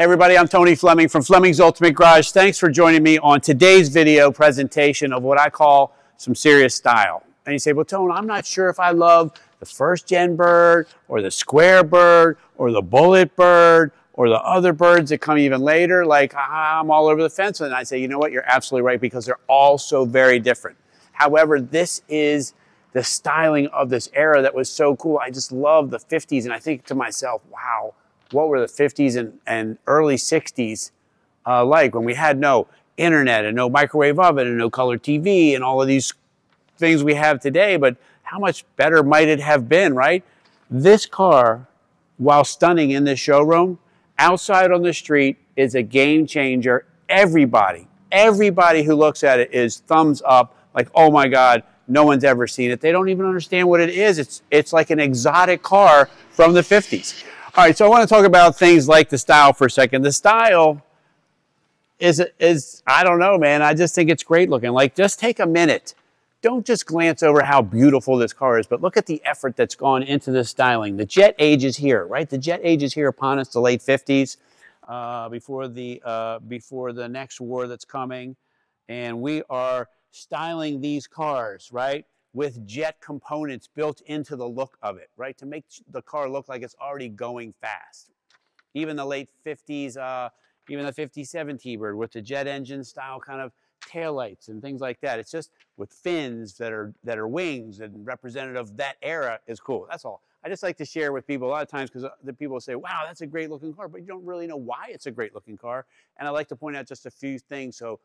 Everybody, I'm Tony Fleming from Fleming's Ultimate Garage. Thanks for joining me on today's video presentation of what I call some serious style. And you say, well, Tony, I'm not sure if I love the first gen bird or the square bird or the bullet bird or the other birds that come even later. Like, I'm all over the fence. And I say, you know what? You're absolutely right because they're all so very different. However, this is the styling of this era that was so cool. I just love the 50s. And I think to myself, wow, what were the 50s and, and early 60s uh, like when we had no internet and no microwave oven and no color TV and all of these things we have today, but how much better might it have been, right? This car, while stunning in this showroom, outside on the street is a game changer. Everybody, everybody who looks at it is thumbs up, like, oh my God, no one's ever seen it. They don't even understand what it is. It's, it's like an exotic car from the 50s. All right, so I want to talk about things like the style for a second. The style is, is I don't know, man. I just think it's great looking. Like, just take a minute. Don't just glance over how beautiful this car is, but look at the effort that's gone into the styling. The jet age is here, right? The jet age is here upon us, the late 50s, uh, before, the, uh, before the next war that's coming. And we are styling these cars, right? With jet components built into the look of it, right? To make the car look like it's already going fast. Even the late 50s, uh, even the 57 T-Bird with the jet engine style kind of taillights and things like that. It's just with fins that are that are wings and representative of that era is cool. That's all. I just like to share with people a lot of times because uh, the people say, wow, that's a great looking car, but you don't really know why it's a great looking car. And I like to point out just a few things so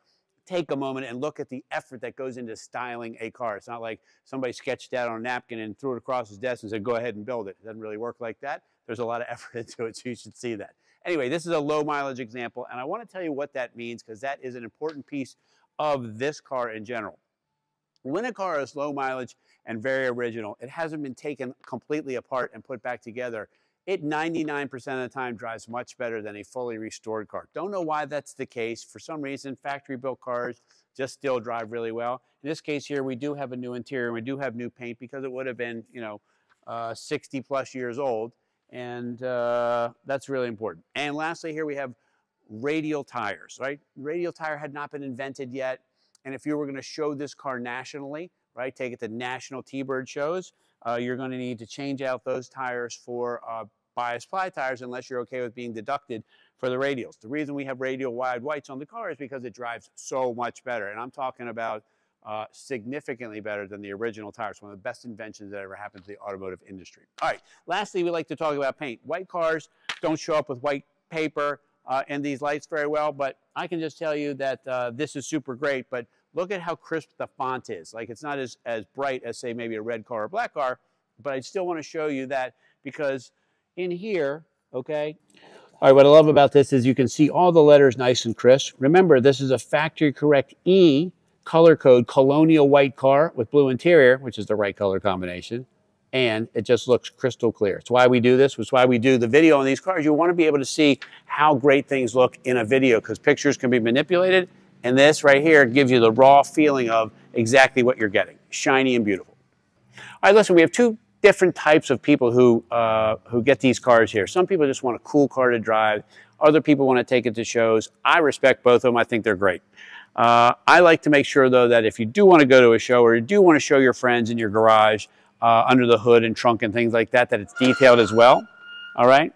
take a moment and look at the effort that goes into styling a car. It's not like somebody sketched that on a napkin and threw it across his desk and said, go ahead and build it. It doesn't really work like that. There's a lot of effort into it, so you should see that. Anyway, this is a low mileage example, and I want to tell you what that means because that is an important piece of this car in general. When a car is low mileage and very original, it hasn't been taken completely apart and put back together it 99% of the time drives much better than a fully restored car. Don't know why that's the case. For some reason, factory built cars just still drive really well. In this case here, we do have a new interior. We do have new paint because it would have been, you know, uh, 60 plus years old. And uh, that's really important. And lastly, here we have radial tires, right? Radial tire had not been invented yet. And if you were going to show this car nationally, right, take it to national T-Bird shows, uh, you're going to need to change out those tires for uh, bias ply tires unless you're okay with being deducted for the radials. The reason we have radial wide whites on the car is because it drives so much better. And I'm talking about uh, significantly better than the original tires. One of the best inventions that ever happened to the automotive industry. All right, lastly, we like to talk about paint. White cars don't show up with white paper uh, and these lights very well, but I can just tell you that uh, this is super great, but look at how crisp the font is. Like it's not as, as bright as say maybe a red car or black car, but I still want to show you that because in here, okay, all right, what I love about this is you can see all the letters nice and crisp. Remember, this is a factory correct E color code colonial white car with blue interior, which is the right color combination. And it just looks crystal clear. It's why we do this. It's why we do the video on these cars. You want to be able to see how great things look in a video because pictures can be manipulated and this right here gives you the raw feeling of exactly what you're getting, shiny and beautiful. All right, listen, we have two different types of people who, uh, who get these cars here. Some people just want a cool car to drive. Other people want to take it to shows. I respect both of them. I think they're great. Uh, I like to make sure, though, that if you do want to go to a show or you do want to show your friends in your garage uh, under the hood and trunk and things like that, that it's detailed as well. All right?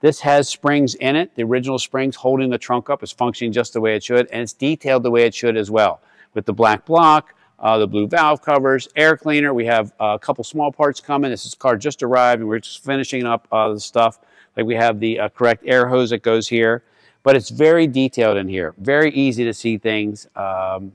This has springs in it. The original springs holding the trunk up is functioning just the way it should, and it's detailed the way it should as well. With the black block, uh, the blue valve covers, air cleaner. We have a couple small parts coming. This is car just arrived, and we're just finishing up uh, the stuff. Like we have the uh, correct air hose that goes here, but it's very detailed in here. Very easy to see things. Um,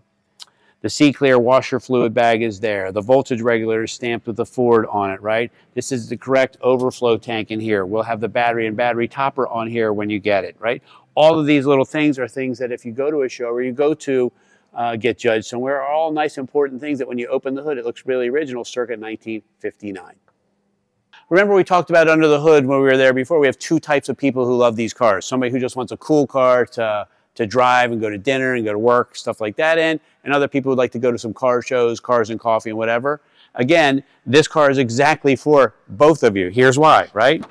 the C-Clear washer fluid bag is there. The voltage regulator is stamped with the Ford on it, right? This is the correct overflow tank in here. We'll have the battery and battery topper on here when you get it, right? All of these little things are things that if you go to a show or you go to uh, get judged somewhere are all nice important things that when you open the hood, it looks really original circa 1959. Remember we talked about under the hood when we were there before, we have two types of people who love these cars. Somebody who just wants a cool car to to drive and go to dinner and go to work, stuff like that in, and other people would like to go to some car shows, cars and coffee and whatever. Again, this car is exactly for both of you. Here's why, right?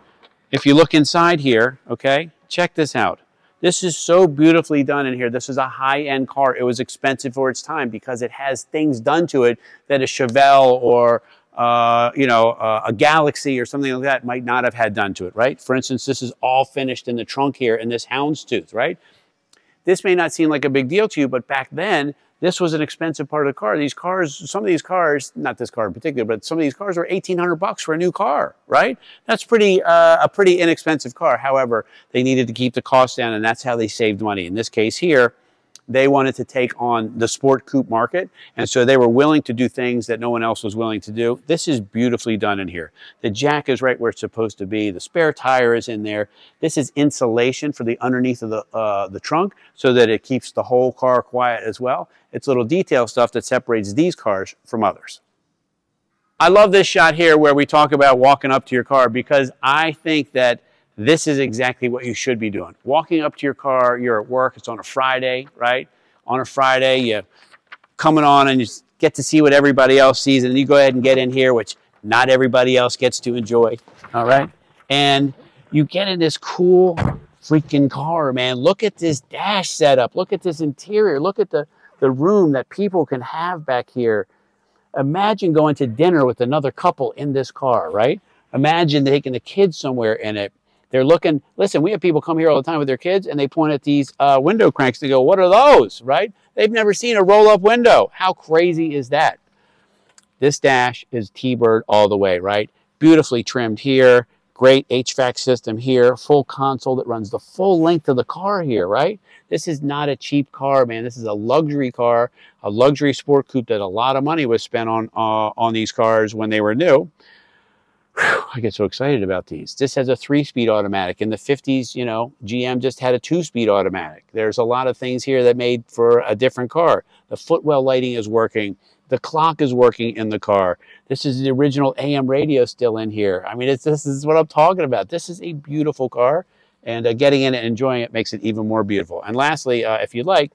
If you look inside here, okay, check this out. This is so beautifully done in here. This is a high-end car. It was expensive for its time because it has things done to it that a Chevelle or uh, you know, uh, a Galaxie or something like that might not have had done to it, right? For instance, this is all finished in the trunk here in this houndstooth, right? This may not seem like a big deal to you, but back then, this was an expensive part of the car. These cars, some of these cars, not this car in particular, but some of these cars were 1800 bucks for a new car, right? That's pretty, uh, a pretty inexpensive car. However, they needed to keep the cost down and that's how they saved money. In this case here, they wanted to take on the sport coupe market. And so they were willing to do things that no one else was willing to do. This is beautifully done in here. The jack is right where it's supposed to be. The spare tire is in there. This is insulation for the underneath of the, uh, the trunk so that it keeps the whole car quiet as well. It's little detail stuff that separates these cars from others. I love this shot here where we talk about walking up to your car because I think that this is exactly what you should be doing. Walking up to your car, you're at work, it's on a Friday, right? On a Friday, you coming on and you get to see what everybody else sees, and you go ahead and get in here, which not everybody else gets to enjoy, all right? And you get in this cool freaking car, man. Look at this dash setup. Look at this interior. Look at the, the room that people can have back here. Imagine going to dinner with another couple in this car, right? Imagine taking the kids somewhere in it they're looking, listen, we have people come here all the time with their kids and they point at these uh, window cranks and go, what are those, right? They've never seen a roll-up window. How crazy is that? This dash is T-Bird all the way, right? Beautifully trimmed here, great HVAC system here, full console that runs the full length of the car here, right? This is not a cheap car, man. This is a luxury car, a luxury sport coupe that a lot of money was spent on, uh, on these cars when they were new. I get so excited about these. This has a three-speed automatic. In the 50s, you know, GM just had a two-speed automatic. There's a lot of things here that made for a different car. The footwell lighting is working. The clock is working in the car. This is the original AM radio still in here. I mean, it's, this is what I'm talking about. This is a beautiful car, and uh, getting in it and enjoying it makes it even more beautiful. And lastly, uh, if you'd like,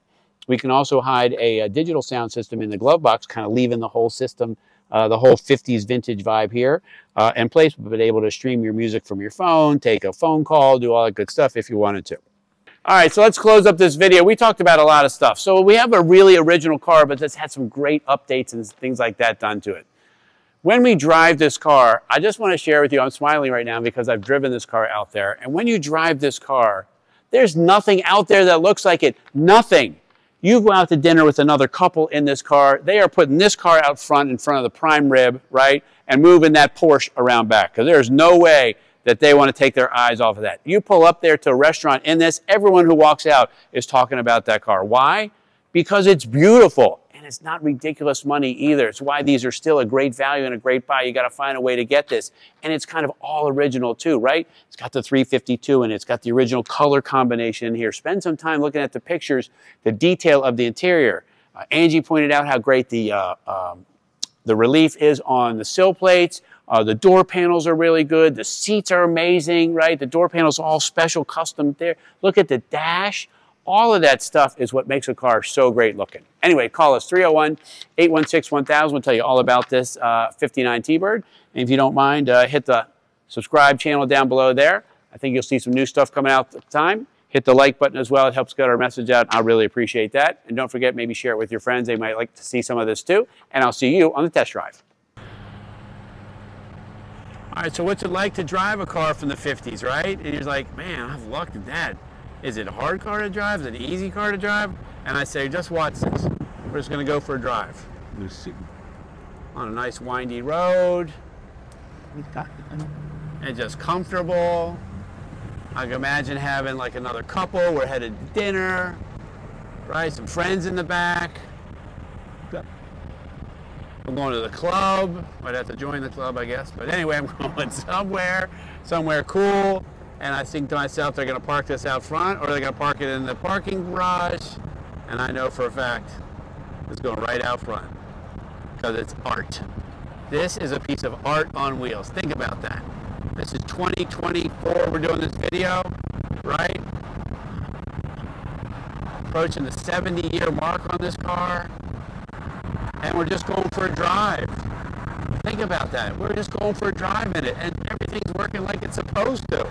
we can also hide a, a, digital sound system in the glove box, kind of leaving the whole system uh, the whole 50s vintage vibe here uh, and place, but able to stream your music from your phone, take a phone call, do all that good stuff if you wanted to. All right, so let's close up this video. We talked about a lot of stuff. So we have a really original car, but this had some great updates and things like that done to it. When we drive this car, I just want to share with you, I'm smiling right now because I've driven this car out there. And when you drive this car, there's nothing out there that looks like it. Nothing. You go out to dinner with another couple in this car. They are putting this car out front in front of the prime rib, right? And moving that Porsche around back because there's no way that they want to take their eyes off of that. You pull up there to a restaurant in this, everyone who walks out is talking about that car. Why? Because it's beautiful it's not ridiculous money either. It's why these are still a great value and a great buy. You got to find a way to get this. And it's kind of all original too, right? It's got the 352 and it's got the original color combination in here. Spend some time looking at the pictures, the detail of the interior. Uh, Angie pointed out how great the, uh, um, the relief is on the sill plates. Uh, the door panels are really good. The seats are amazing, right? The door panels all special, custom there. Look at the dash. All of that stuff is what makes a car so great looking. Anyway, call us 301-816-1000. We'll tell you all about this uh, 59 T-Bird. And if you don't mind, uh, hit the subscribe channel down below there. I think you'll see some new stuff coming out at the time. Hit the like button as well. It helps get our message out. I really appreciate that. And don't forget, maybe share it with your friends. They might like to see some of this too. And I'll see you on the test drive. All right, so what's it like to drive a car from the 50s, right? And you're like, man, I've lucked at that. Is it a hard car to drive? Is it an easy car to drive? And I say, just watch this. We're just going to go for a drive. On a nice windy road. And just comfortable. I can imagine having like another couple. We're headed to dinner. Right? Some friends in the back. I'm going to the club. Might have to join the club, I guess. But anyway, I'm going somewhere, somewhere cool and I think to myself, they're going to park this out front or they're going to park it in the parking garage. And I know for a fact it's going right out front because it's art. This is a piece of art on wheels. Think about that. This is 2024. We're doing this video, right? Approaching the 70 year mark on this car. And we're just going for a drive. Think about that. We're just going for a drive in it and everything's working like it's supposed to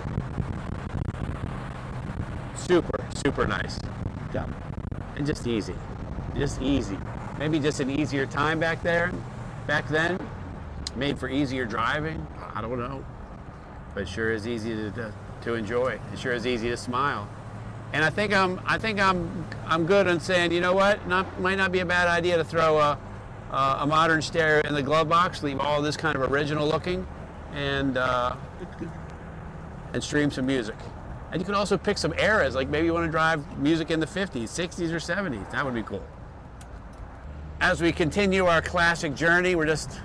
super, super nice. Yeah. And just easy. Just easy. Maybe just an easier time back there, back then. Made for easier driving. I don't know. But sure is easy to, to, to enjoy. It sure is easy to smile. And I think I'm, I think I'm, I'm good on saying, you know what? Not, might not be a bad idea to throw a, a modern stereo in the glove box, leave all this kind of original looking, and uh, and stream some music. And you can also pick some eras, like maybe you want to drive music in the 50s, 60s, or 70s. That would be cool. As we continue our classic journey, we're just,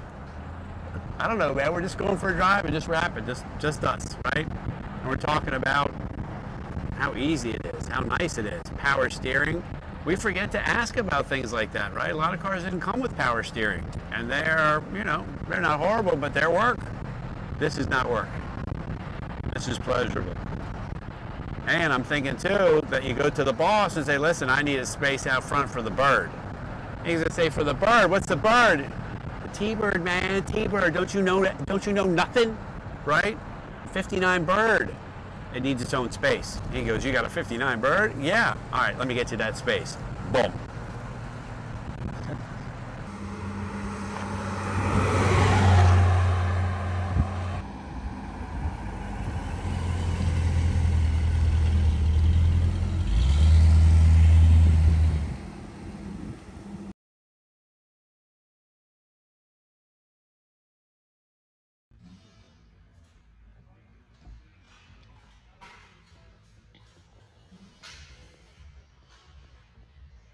I don't know, man, we're just going for a drive and just rapping, just, just us, right? And we're talking about how easy it is, how nice it is, power steering. We forget to ask about things like that, right? A lot of cars didn't come with power steering, and they're, you know, they're not horrible, but they're work. This is not work. This is pleasurable. And I'm thinking too that you go to the boss and say, listen, I need a space out front for the bird. He's gonna say, for the bird, what's the bird? The T-bird, man, T-bird. Don't you know? Don't you know nothing? Right? 59 bird. It needs its own space. He goes, you got a 59 bird? Yeah. All right, let me get you that space. Boom.